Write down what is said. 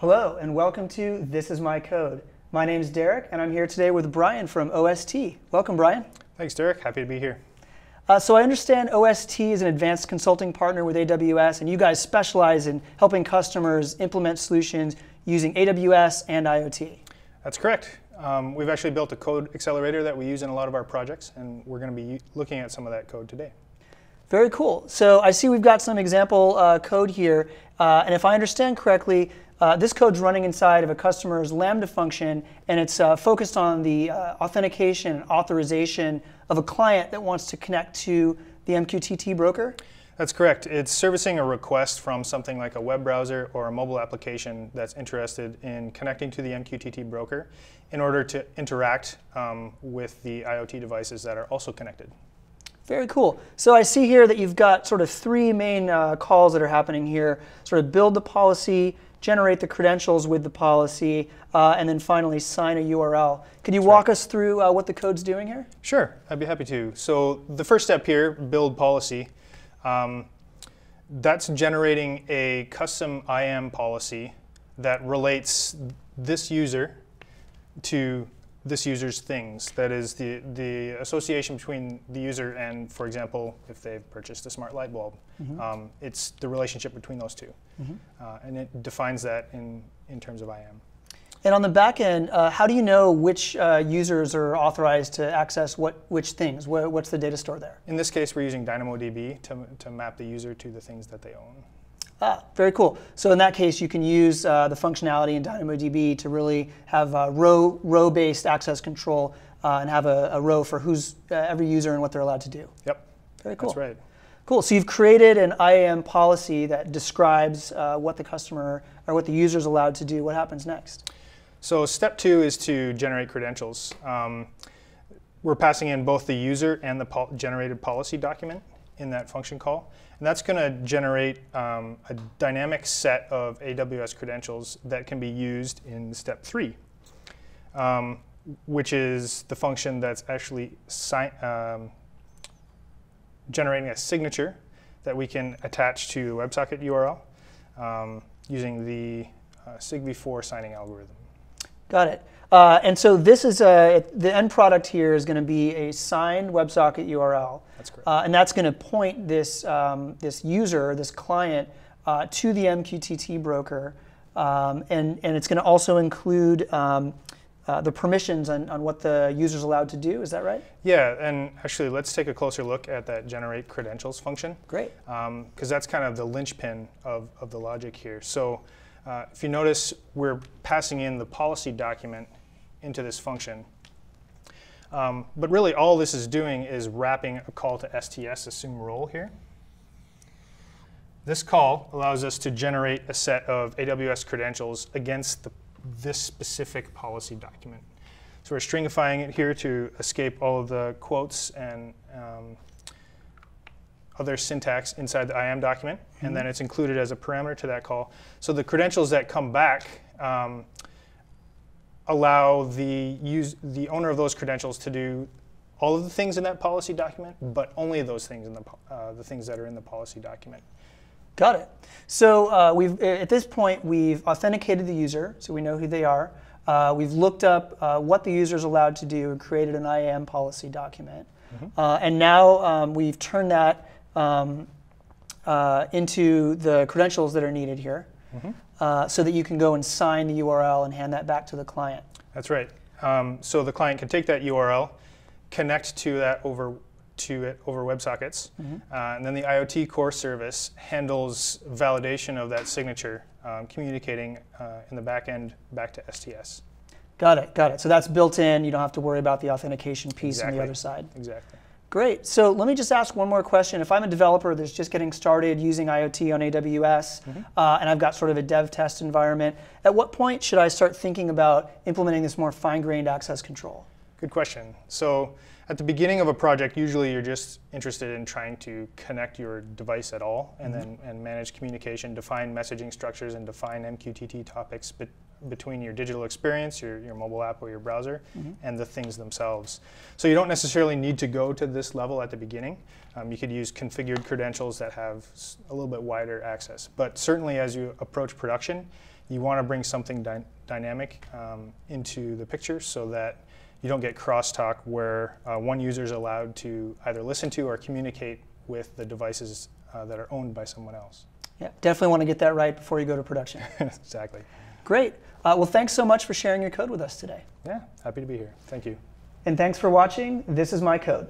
Hello, and welcome to This Is My Code. My name is Derek, and I'm here today with Brian from OST. Welcome, Brian. Thanks, Derek. Happy to be here. Uh, so I understand OST is an advanced consulting partner with AWS, and you guys specialize in helping customers implement solutions using AWS and IoT. That's correct. Um, we've actually built a code accelerator that we use in a lot of our projects, and we're going to be looking at some of that code today. Very cool. So I see we've got some example uh, code here, uh, and if I understand correctly, uh, this code's running inside of a customer's Lambda function, and it's uh, focused on the uh, authentication and authorization of a client that wants to connect to the MQTT broker. That's correct. It's servicing a request from something like a web browser or a mobile application that's interested in connecting to the MQTT broker in order to interact um, with the IoT devices that are also connected. Very cool. So I see here that you've got sort of three main uh, calls that are happening here. Sort of build the policy, generate the credentials with the policy, uh, and then finally sign a URL. Could you That's walk right. us through uh, what the code's doing here? Sure, I'd be happy to. So the first step here, build policy. Um, that's generating a custom IAM policy that relates this user to this user's things. That is the, the association between the user and, for example, if they've purchased a smart light bulb. Mm -hmm. um, it's the relationship between those 2 mm -hmm. uh, and it defines that in, in terms of IAM. And on the back end, uh, how do you know which uh, users are authorized to access what which things? what's the data store there? In this case, we're using DynamoDB to, to map the user to the things that they own. Ah, very cool. So in that case, you can use uh, the functionality in DynamoDB to really have uh, row row-based access control uh, and have a, a, row for who's uh, every user and what they're allowed to do. Yep. Very cool. That's right. Cool. So you've created an IAM policy that describes uh, what the customer or what the user is allowed to do. What happens next? So step two is to generate credentials. Um, we're passing in both the user and the pol generated policy document in that function call. And that's going to generate um, a dynamic set of AWS credentials that can be used in step three, um, which is the function that's actually um, generating a signature that we can attach to WebSocket URL um, using the uh, SigV4 signing algorithm. Got it. Uh, and so this is a, the end product here is going to be a signed WebSocket URL. That's correct. Uh, and that's going to point this, um, this user, this client, uh, to the MQTT broker. Um, and, and it's going to also include um, uh, the permissions on, on what the user is allowed to do. Is that right? Yeah, and actually, let's take a closer look at that generate credentials function. Great. Because um, that's kind of the linchpin of, of the logic here. So uh, if you notice, we're passing in the policy document into this function. Um, but really all this is doing is wrapping a call to STS assume role here. This call allows us to generate a set of AWS credentials against the, this specific policy document. So we're stringifying it here to escape all of the quotes and um, other syntax inside the IAM document, mm -hmm. and then it's included as a parameter to that call. So the credentials that come back um, allow the, use, the owner of those credentials to do all of the things in that policy document, but only those things in the, uh, the things that are in the policy document. Got it. So uh, we've, at this point, we've authenticated the user, so we know who they are. Uh, we've looked up uh, what the user is allowed to do and created an IAM policy document. Mm -hmm. and now um, we've turned that um, uh, into the credentials that are needed here. Mm -hmm uh, so that you can go and sign the URL and hand that back to the client. That's right. Um, so the client can take that URL, connect to that over to it over WebSockets, mm -hmm. uh, and then the IoT core service handles validation of that signature, um, communicating uh, in the back end back to STS. Got it, got it. So that's built in. You don't have to worry about the authentication piece exactly. on the other side. Exactly. Great. So let me just ask one more question. If I'm a developer that's just getting started using IoT on AWS, mm -hmm. uh, and I've got sort of a dev test environment, at what point should I start thinking about implementing this more fine-grained access control? Good question. So at the beginning of a project, usually you're just interested in trying to connect your device at all, and mm -hmm. then and manage communication, define messaging structures, and define MQTT topics between your digital experience, your, your mobile app or your browser, and the things themselves. So you don't necessarily need to go to this level at the beginning. Um, you could use configured credentials that have a little bit wider access. But certainly as you approach production, you want to bring something dy- dynamic um, into the picture so that you don't get crosstalk where uh, one user is allowed to either listen to or communicate with the devices uh, that are owned by someone else. Yeah, definitely want to get that right before you go to production. exactly. Great. Uh, well, thanks so much for sharing your code with us today. Yeah, happy to be here. Thank you. And thanks for watching. This is my code.